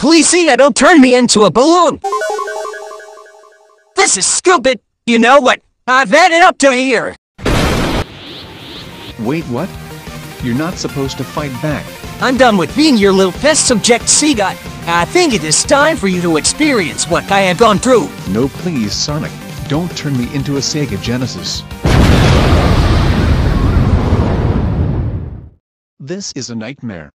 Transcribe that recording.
Please Sega don't turn me into a balloon. This is stupid. You know what? I've had it up to here. Wait what? You're not supposed to fight back. I'm done with being your little pest subject, Sega. I think it is time for you to experience what I have gone through. No please Sonic, don't turn me into a Sega Genesis. This is a nightmare.